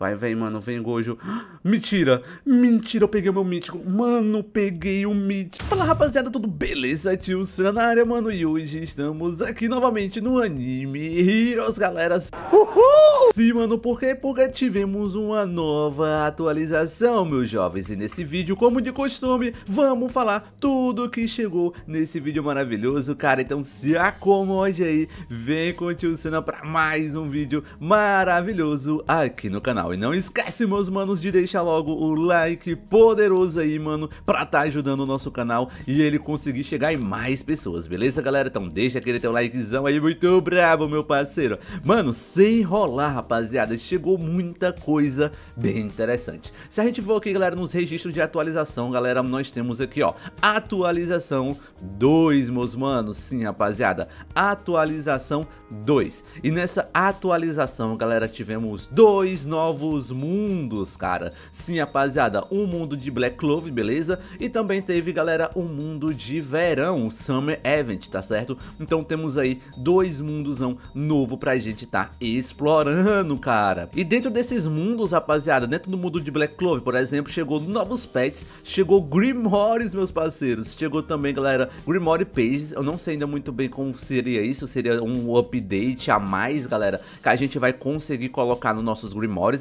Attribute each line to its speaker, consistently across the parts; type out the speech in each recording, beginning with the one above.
Speaker 1: Vai, vem, mano, vem, Gojo. Mentira, mentira, eu peguei o meu mítico. Mano, peguei o mítico. Fala, rapaziada, tudo beleza? Tio Sam na área, mano. E hoje estamos aqui novamente no Anime Heroes, galera. Uhul! Sim, mano, por quê? Porque tivemos uma nova atualização, meus jovens. E nesse vídeo, como de costume, vamos falar tudo que chegou nesse vídeo maravilhoso, cara. Então se acomode aí, vem com o Tio Senna pra mais um vídeo maravilhoso aqui no canal. E não esquece, meus manos, de deixar logo o like poderoso aí, mano, pra tá ajudando o nosso canal e ele conseguir chegar em mais pessoas, beleza, galera? Então deixa aquele teu likezão aí muito brabo, meu parceiro. Mano, sem enrolar, rapaziada, chegou muita coisa bem interessante. Se a gente for aqui, galera, nos registros de atualização, galera, nós temos aqui, ó, atualização 2, meus manos. Sim, rapaziada, atualização 2. E nessa atualização, galera, tivemos dois novos mundos, cara. Sim, rapaziada, um mundo de Black Clove, beleza? E também teve, galera, um mundo de verão, o Summer Event, tá certo? Então temos aí dois mundosão novo pra gente tá explorando, cara. E dentro desses mundos, rapaziada, dentro do mundo de Black Clove, por exemplo, chegou novos pets, chegou Grimoires, meus parceiros. Chegou também, galera, Grimoire Pages. Eu não sei ainda muito bem como seria isso, seria um update a mais, galera, que a gente vai conseguir colocar nos nossos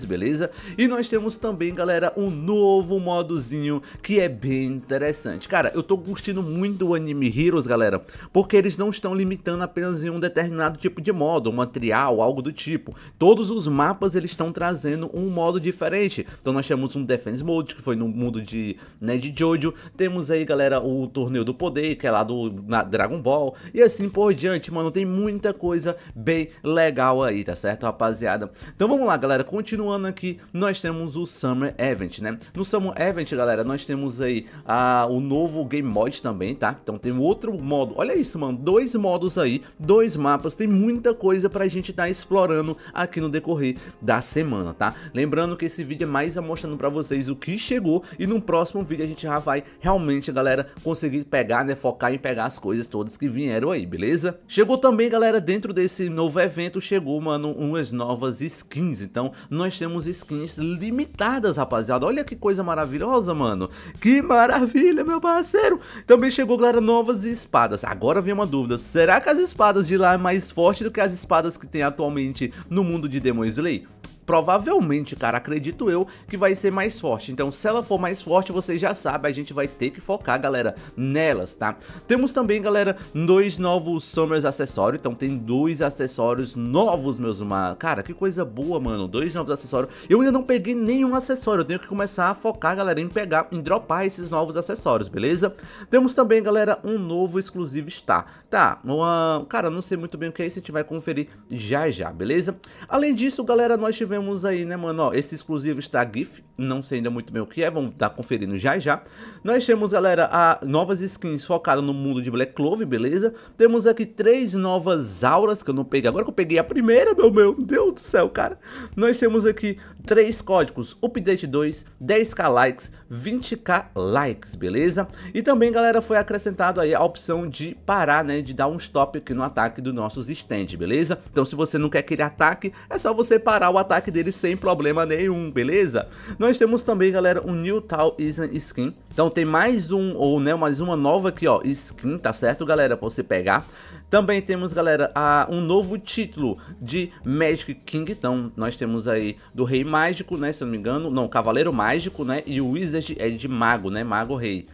Speaker 1: Beleza? E nós temos também, galera, um novo modozinho que é bem interessante. Cara, eu tô curtindo muito o Anime Heroes, galera, porque eles não estão limitando apenas em um determinado tipo de modo, um material, algo do tipo. Todos os mapas eles estão trazendo um modo diferente. Então nós temos um Defense Mode, que foi no mundo de, né, de Jojo. Temos aí, galera, o Torneio do Poder, que é lá do Dragon Ball. E assim por diante, mano, tem muita coisa bem legal aí, tá certo, rapaziada? Então vamos lá, galera, continuando aqui, nós temos o Summer Event, né? No Summer Event, galera, nós temos aí a, o novo Game Mode também, tá? Então tem outro modo, olha isso, mano, dois modos aí, dois mapas, tem muita coisa pra gente estar tá explorando aqui no decorrer da semana, tá? Lembrando que esse vídeo é mais mostrando pra vocês o que chegou e no próximo vídeo a gente já vai realmente, galera, conseguir pegar, né, focar em pegar as coisas todas que vieram aí, beleza? Chegou também, galera, dentro desse novo evento, chegou, mano, umas novas skins, então nós temos skins limitadas, rapaziada, olha que coisa maravilhosa, mano, que maravilha, meu parceiro! Também chegou, galera, novas espadas, agora vem uma dúvida, será que as espadas de lá é mais forte do que as espadas que tem atualmente no mundo de Demon Slayer? Provavelmente, cara, acredito eu, que vai ser mais forte. Então, se ela for mais forte, vocês já sabem, a gente vai ter que focar, galera, nelas, tá? Temos também, galera, dois novos Summers acessórios. Então, tem dois acessórios novos, meus irmãos. Cara, que coisa boa, mano. Dois novos acessórios. Eu ainda não peguei nenhum acessório. Eu tenho que começar a focar, galera, em pegar, em dropar esses novos acessórios, beleza? Temos também, galera, um novo exclusivo Star. Tá, uma... Cara, não sei muito bem o que é isso. A gente vai conferir já já, beleza? Além disso, galera, nós tivemos temos aí, né, mano, ó, esse exclusivo está GIF, não sei ainda muito bem o que é, vamos estar tá conferindo já já. Nós temos, galera, a novas skins focadas no mundo de Black Clove, beleza? Temos aqui três novas auras que eu não peguei, agora que eu peguei a primeira, meu, meu Deus do céu, cara. Nós temos aqui três códigos, Update 2, 10k likes, 20k likes, beleza? E também, galera, foi acrescentado aí a opção de parar, né, de dar um stop aqui no ataque dos nossos stand, beleza? Então, se você não quer aquele ataque, é só você parar o ataque ataque dele sem problema nenhum, beleza? Nós temos também, galera, um New Tal Skin. Então tem mais um, ou né, mais uma nova aqui, ó, skin, tá certo, galera? Pra você pegar. Também temos, galera, a, um novo título de Magic King. Então, nós temos aí do Rei Mágico, né? Se eu não me engano. Não, Cavaleiro Mágico, né? E o Wizard é de Mago, né? Mago Rei.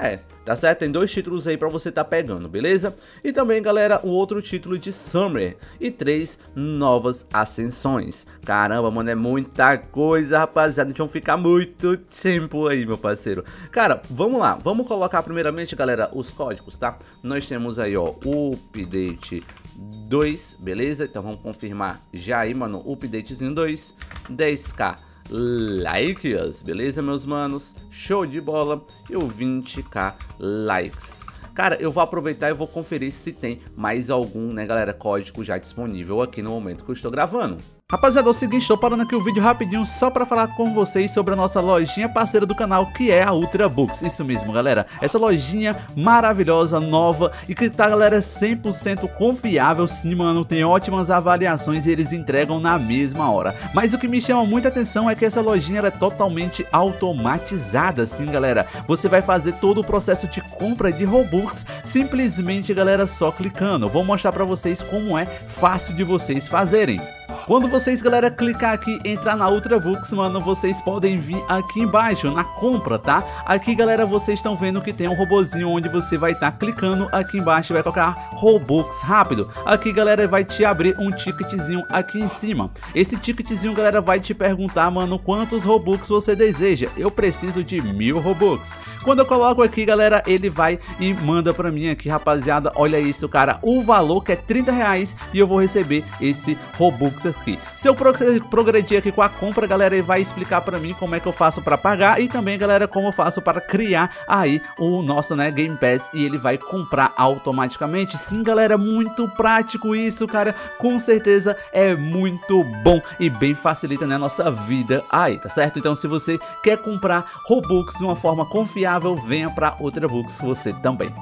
Speaker 1: É, tá certo? Tem dois títulos aí pra você tá pegando, beleza? E também, galera, o outro título de Summer e três novas ascensões. Caramba, mano, é muita coisa, rapaziada. Deixa eu ficar muito tempo aí, meu parceiro. Cara, vamos lá. Vamos colocar primeiramente, galera, os códigos, tá? Nós temos aí, ó, o update 2, beleza? Então vamos confirmar já aí, mano, updatezinho 2, 10k likes, beleza, meus manos? Show de bola e o 20k likes. Cara, eu vou aproveitar e vou conferir se tem mais algum, né, galera, código já disponível aqui no momento que eu estou gravando. Rapaziada, é o seguinte, tô parando aqui o vídeo rapidinho só pra falar com vocês sobre a nossa lojinha parceira do canal, que é a Ultra Books. Isso mesmo, galera. Essa lojinha maravilhosa, nova e que tá, galera, 100% confiável. Sim, mano, tem ótimas avaliações e eles entregam na mesma hora. Mas o que me chama muita atenção é que essa lojinha é totalmente automatizada, sim, galera. Você vai fazer todo o processo de compra de Robux simplesmente, galera, só clicando. Vou mostrar pra vocês como é fácil de vocês fazerem. Quando vocês, galera, clicar aqui, entrar na Ultrabooks, mano, vocês podem vir aqui embaixo, na compra, tá? Aqui, galera, vocês estão vendo que tem um robozinho onde você vai estar tá clicando aqui embaixo e vai colocar Robux rápido. Aqui, galera, vai te abrir um ticketzinho aqui em cima. Esse ticketzinho, galera, vai te perguntar, mano, quantos Robux você deseja. Eu preciso de mil Robux. Quando eu coloco aqui, galera, ele vai e manda pra mim aqui, rapaziada, olha isso, cara, o valor que é 30 reais e eu vou receber esse Robux aqui. Se eu progredir aqui com a compra, galera, ele vai explicar pra mim como é que eu faço pra pagar e também, galera, como eu faço para criar aí o nosso, né, Game Pass e ele vai comprar automaticamente. Sim, galera, muito prático isso, cara, com certeza é muito bom e bem facilita, né, a nossa vida aí, tá certo? Então, se você quer comprar Robux de uma forma confiável, venha pra Outra Books você também.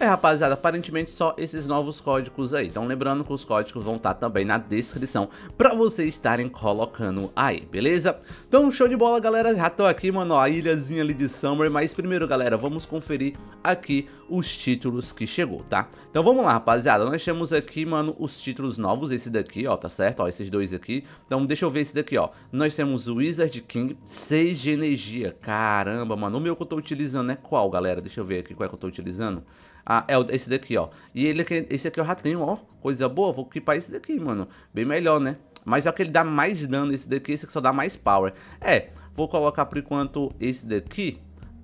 Speaker 1: É, rapaziada, aparentemente só esses novos códigos aí. Então lembrando que os códigos vão estar tá também na descrição pra vocês estarem colocando aí, beleza? Então show de bola, galera. Já tô aqui, mano, a ilhazinha ali de Summer. Mas primeiro, galera, vamos conferir aqui os títulos que chegou, tá? Então vamos lá, rapaziada. Nós temos aqui, mano, os títulos novos. Esse daqui, ó, tá certo? Ó, esses dois aqui. Então deixa eu ver esse daqui, ó. Nós temos o Wizard King 6 de energia. Caramba, mano. O meu que eu tô utilizando é qual, galera? Deixa eu ver aqui qual é que eu tô utilizando. Ah, é esse daqui, ó. E ele, esse aqui eu já tenho, ó. Coisa boa, vou equipar esse daqui, mano. Bem melhor, né? Mas é o que ele dá mais dano, esse daqui, esse aqui só dá mais power. É, vou colocar por enquanto esse daqui.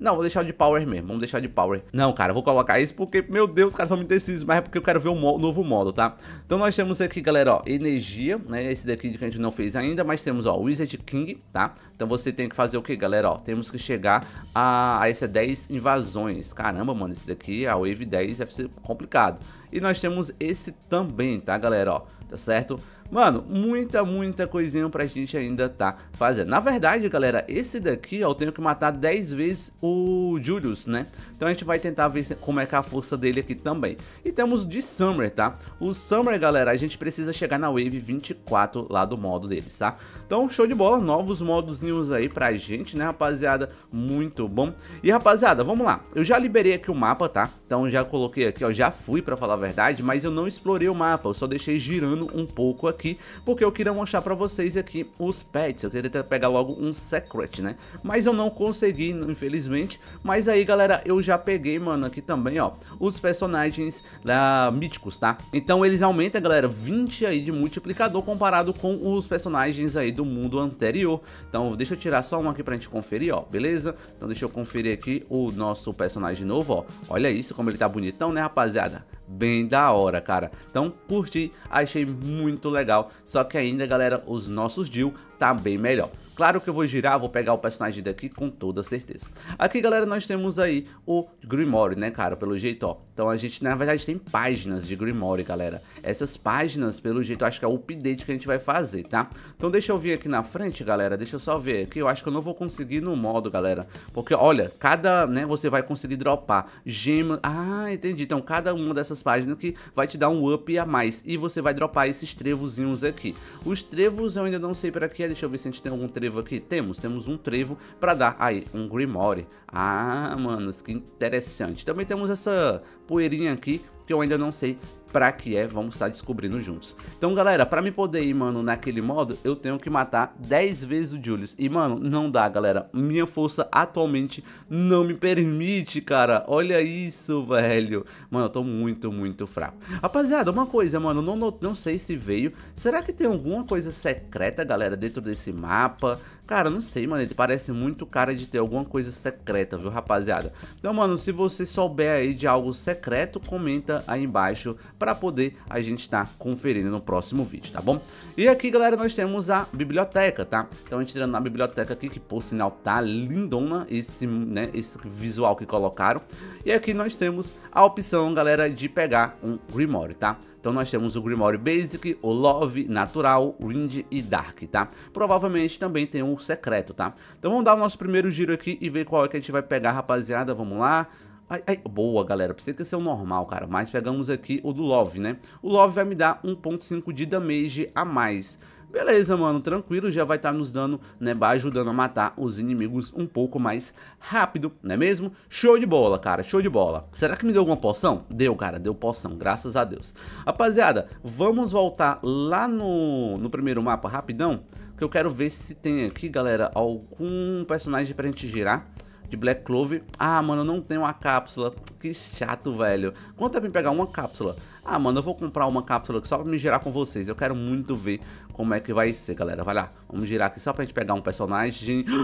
Speaker 1: Não, vou deixar de power mesmo, vamos deixar de power. Não, cara, vou colocar isso porque, meu Deus, os caras são muito indecisos, mas é porque eu quero ver o novo modo, tá? Então nós temos aqui, galera, ó, energia, né? Esse daqui que a gente não fez ainda, mas temos, ó, Wizard King, tá? Então você tem que fazer o que, galera, ó? Temos que chegar a, a essa 10 invasões. Caramba, mano, esse daqui, a Wave 10, deve ser complicado. E nós temos esse também, tá, galera, ó? Tá certo? Mano, muita, muita coisinha pra gente ainda tá fazendo. Na verdade, galera, esse daqui, eu tenho que matar 10 vezes o Julius, né? Então a gente vai tentar ver como é que é a força dele aqui também. E temos de Summer, tá? O Summer, galera, a gente precisa chegar na Wave 24 lá do modo deles, tá? Então, show de bola, novos modos news aí pra gente, né, rapaziada? Muito bom. E, rapaziada, vamos lá. Eu já liberei aqui o mapa, tá? Então já coloquei aqui, ó, já fui pra falar a verdade, mas eu não explorei o mapa, eu só deixei girando um pouco aqui, porque eu queria mostrar pra vocês aqui os pets, eu queria pegar logo um secret, né? Mas eu não consegui, infelizmente, mas aí, galera, eu já peguei, mano, aqui também, ó, os personagens lá, míticos, tá? Então eles aumentam, galera, 20 aí de multiplicador comparado com os personagens aí do mundo anterior. Então deixa eu tirar só um aqui pra gente conferir, ó, beleza? Então deixa eu conferir aqui o nosso personagem novo, ó. Olha isso, como ele tá bonitão, né, rapaziada? Bem da hora, cara. Então, curti, achei muito legal. Só que ainda, galera, os nossos deal tá bem melhor. Claro que eu vou girar, vou pegar o personagem daqui com toda certeza. Aqui, galera, nós temos aí o Grimoire, né, cara, pelo jeito, ó. Então a gente, na verdade, tem páginas de Grimoire, galera. Essas páginas, pelo jeito, acho que é o update que a gente vai fazer, tá? Então deixa eu vir aqui na frente, galera, deixa eu só ver aqui. Eu acho que eu não vou conseguir no modo, galera. Porque, olha, cada, né, você vai conseguir dropar gema... Ah, entendi. Então cada uma dessas páginas que vai te dar um up a mais. E você vai dropar esses trevozinhos aqui. Os trevos eu ainda não sei para que é. Deixa eu ver se a gente tem algum trevo trevo aqui? Temos, temos um trevo para dar aí um Grimoire. Ah, manos, que interessante. Também temos essa poeirinha aqui que eu ainda não sei pra que é, vamos estar descobrindo juntos. Então, galera, pra me poder ir, mano, naquele modo, eu tenho que matar 10 vezes o Julius. E, mano, não dá, galera. Minha força atualmente não me permite, cara. Olha isso, velho. Mano, eu tô muito, muito fraco. Rapaziada, uma coisa, mano, não, não, não sei se veio. Será que tem alguma coisa secreta, galera, dentro desse mapa? Cara, não sei, mano, ele parece muito cara de ter alguma coisa secreta, viu, rapaziada? Então, mano, se você souber aí de algo secreto, comenta comenta aí embaixo para poder a gente estar tá conferindo no próximo vídeo, tá bom? E aqui, galera, nós temos a biblioteca, tá? Então a gente entrando na biblioteca aqui, que por sinal tá lindona esse, né, esse visual que colocaram. E aqui nós temos a opção, galera, de pegar um Grimoire, tá? Então nós temos o Grimoire Basic, o Love, Natural, Wind e Dark, tá? Provavelmente também tem um secreto, tá? Então vamos dar o nosso primeiro giro aqui e ver qual é que a gente vai pegar, rapaziada. Vamos lá. Ai, ai, boa, galera. Precisa que ser o normal, cara. Mas pegamos aqui o do Love, né? O Love vai me dar 1.5 de damage a mais. Beleza, mano, tranquilo, já vai estar tá nos dando, né, vai ajudando a matar os inimigos um pouco mais rápido, não é mesmo? Show de bola, cara, show de bola. Será que me deu alguma poção? Deu, cara, deu poção, graças a Deus. Rapaziada, vamos voltar lá no, no primeiro mapa rapidão, que eu quero ver se tem aqui, galera, algum personagem pra gente girar de Black Clover. Ah, mano, não tem uma cápsula. Que chato, velho. Quanto é pra pegar uma cápsula? Ah, mano, eu vou comprar uma cápsula só pra me girar com vocês. Eu quero muito ver como é que vai ser, galera. Vai lá, vamos girar aqui só pra gente pegar um personagem.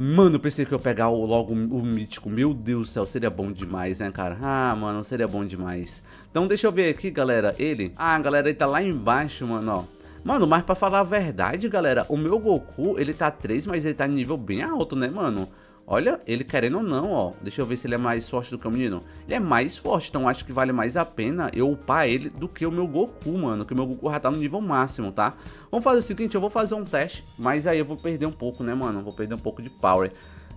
Speaker 1: Mano, eu pensei que eu ia pegar logo o mítico. Meu Deus do céu, seria bom demais, né, cara? Ah, mano, seria bom demais. Então deixa eu ver aqui, galera. Ele... Ah, galera, ele tá lá embaixo, mano, ó. Mano, mas pra falar a verdade, galera, o meu Goku, ele tá 3, mas ele tá em nível bem alto, né, mano? Olha, ele querendo ou não, ó. Deixa eu ver se ele é mais forte do que o menino. Ele é mais forte, então acho que vale mais a pena eu upar ele do que o meu Goku, mano. Que o meu Goku já tá no nível máximo, tá? Vamos fazer o seguinte, eu vou fazer um teste, mas aí eu vou perder um pouco, né, mano? Vou perder um pouco de power.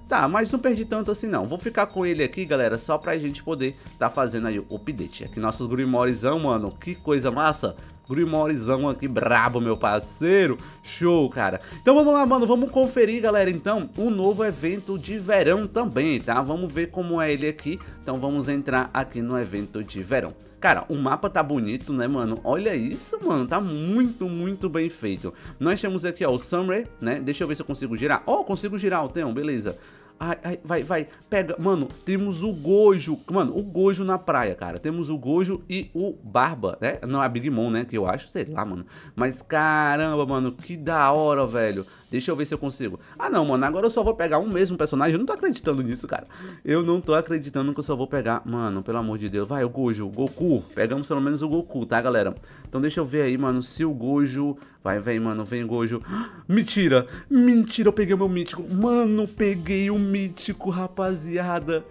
Speaker 1: Tá, mas não perdi tanto assim não. Vou ficar com ele aqui, galera, só pra gente poder tá fazendo aí o update. Aqui nossos Grimorizão, mano, que coisa massa. Grimorezão aqui, brabo, meu parceiro. Show, cara. Então vamos lá, mano, vamos conferir, galera, então, o um novo evento de verão também, tá? Vamos ver como é ele aqui. Então vamos entrar aqui no evento de verão. Cara, o mapa tá bonito, né, mano? Olha isso, mano, tá muito, muito bem feito. Nós temos aqui, ó, o Summer, né? Deixa eu ver se eu consigo girar. Ó, oh, consigo girar o Theon, beleza. Ai, ai, vai, vai, pega. Mano, temos o Gojo. Mano, o Gojo na praia, cara. Temos o Gojo e o Barba, né? Não, a Big Mom, né? Que eu acho, sei lá, mano. Mas caramba, mano, que da hora, velho. Deixa eu ver se eu consigo. Ah, não, mano, agora eu só vou pegar um mesmo personagem. Eu não tô acreditando nisso, cara. Eu não tô acreditando que eu só vou pegar... Mano, pelo amor de Deus. Vai, o Gojo, o Goku. Pegamos pelo menos o Goku, tá, galera? Então deixa eu ver aí, mano, se o Gojo... Vai, vem, mano, vem, Gojo. Mentira! Mentira, eu peguei o meu mítico. Mano, peguei o mítico, rapaziada.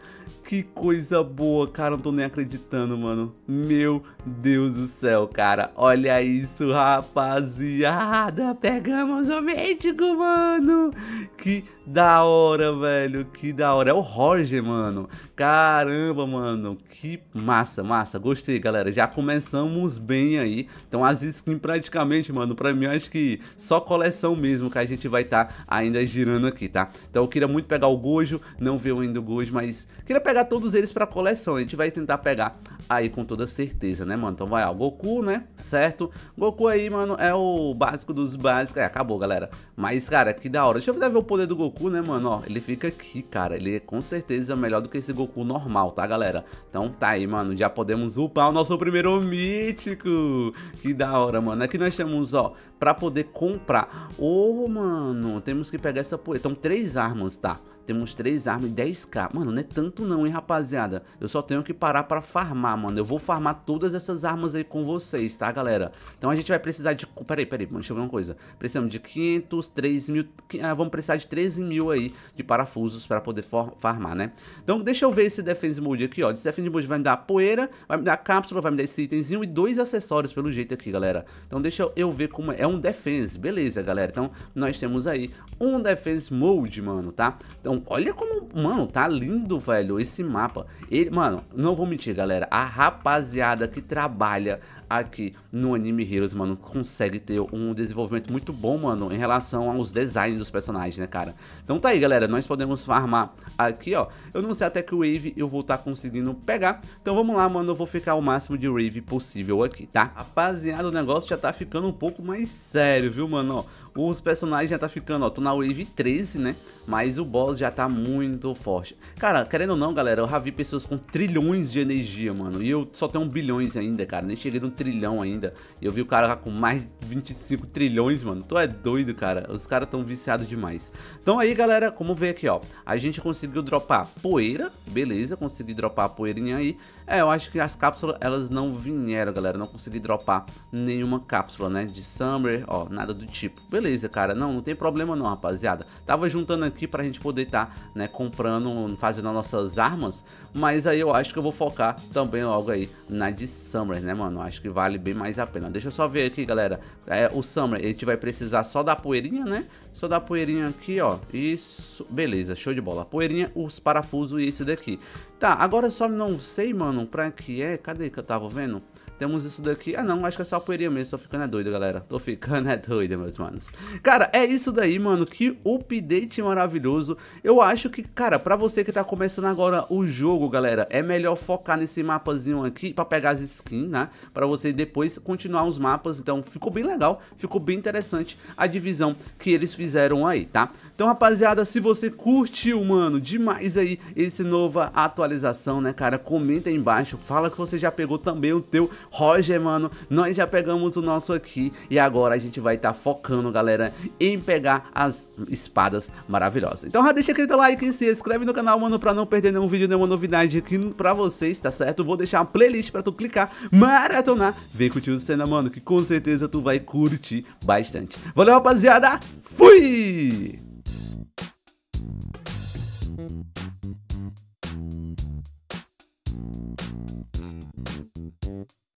Speaker 1: Que coisa boa, cara, não tô nem acreditando, mano. Meu Deus do céu, cara. Olha isso, rapaziada. Pegamos o mítico, mano. Que da hora, velho. Que da hora. É o Roger, mano. Caramba, mano. Que massa, massa. Gostei, galera. Já começamos bem aí. Então as skins praticamente, mano, pra mim acho que só coleção mesmo que a gente vai estar tá ainda girando aqui, tá? Então eu queria muito pegar o Gojo. Não vi ainda o Gojo, mas queria pegar todos eles pra coleção. A gente vai tentar pegar aí com toda certeza, né, mano? Então vai, ó. Goku, né? Certo? Goku aí, mano, é o básico dos básicos. É, acabou, galera. Mas, cara, que da hora. Deixa eu ver o poder do Goku. Goku, né, mano, ó, ele fica aqui, cara, ele é com certeza melhor do que esse Goku normal, tá, galera? Então tá aí, mano, já podemos upar o nosso primeiro mítico, que da hora, mano. Aqui nós temos, ó, pra poder comprar, ô, oh, mano, temos que pegar essa poeira, então três armas, tá? Temos 3 armas e 10k. Mano, não é tanto não, hein, rapaziada. Eu só tenho que parar pra farmar, mano. Eu vou farmar todas essas armas aí com vocês, tá, galera? Então a gente vai precisar de... Peraí, peraí, deixa eu ver uma coisa. Precisamos de 500, 3 mil... Ah, vamos precisar de 13 mil aí de parafusos pra poder farmar, né? Então deixa eu ver esse Defense Mode aqui, ó. Esse Defense Mode vai me dar poeira, vai me dar cápsula, vai me dar esse itemzinho e dois acessórios pelo jeito aqui, galera. Então deixa eu ver como é. É um Defense, beleza, galera. Então nós temos aí um Defense Mode, mano, tá? Então olha como, mano, tá lindo, velho, esse mapa. Ele, mano, não vou mentir, galera, a rapaziada que trabalha aqui no Anime Heroes, mano, consegue ter um desenvolvimento muito bom, mano, em relação aos designs dos personagens, né, cara? Então tá aí, galera, nós podemos farmar aqui, ó. Eu não sei até que Wave eu vou estar tá conseguindo pegar. Então vamos lá, mano, eu vou ficar o máximo de Wave possível aqui, tá? Rapaziada, o negócio já tá ficando um pouco mais sério, viu, mano? Ó, os personagens já tá ficando, ó, tô na Wave 13, né? Mas o boss já tá muito forte. Cara, querendo ou não, galera, eu já vi pessoas com trilhões de energia, mano. E eu só tenho bilhões ainda, cara. Nem cheguei no trilhão ainda. E eu vi o cara com mais de 25 trilhões, mano. Tu é doido, cara. Os caras tão viciados demais. Então aí, galera, como vê aqui, ó. A gente conseguiu dropar poeira. Beleza, consegui dropar a poeirinha aí. É, eu acho que as cápsulas, elas não vieram, galera. Não consegui dropar nenhuma cápsula, né? De Summer, ó, nada do tipo. Beleza, cara. Não, não tem problema não, rapaziada. Tava juntando aqui pra gente poder estar, tá, né, comprando, fazendo as nossas armas. Mas aí eu acho que eu vou focar também logo aí na de Summer, né, mano? Acho que vale bem mais a pena. Deixa eu só ver aqui, galera. É, o Summer, a gente vai precisar só da poeirinha, né? Só da poeirinha aqui, ó. Isso. Beleza, show de bola. Poeirinha, os parafusos e esse daqui. Tá, agora só não sei, mano, pra que é. Cadê que eu tava vendo? Temos isso daqui. Ah, não, acho que é só poeirinha mesmo. Tô ficando é doido, galera. Tô ficando é doido, meus manos. Cara, é isso daí, mano. Que update maravilhoso. Eu acho que, cara, pra você que tá começando agora o jogo, galera, é melhor focar nesse mapazinho aqui pra pegar as skins, né? Pra você depois continuar os mapas. Então, ficou bem legal. Ficou bem interessante a divisão que eles fizeram aí, tá? Então, rapaziada, se você curtiu, mano, demais aí esse nova atualização, né, cara? Comenta aí embaixo. Fala que você já pegou também o teu Roger, mano, nós já pegamos o nosso aqui e agora a gente vai estar tá focando, galera, em pegar as espadas maravilhosas. Então já deixa aquele like e se inscreve no canal, mano, pra não perder nenhum vídeo, nenhuma novidade aqui pra vocês, tá certo? Vou deixar uma playlist pra tu clicar, maratonar, vem com o Senna, mano, que com certeza tu vai curtir bastante. Valeu, rapaziada, fui!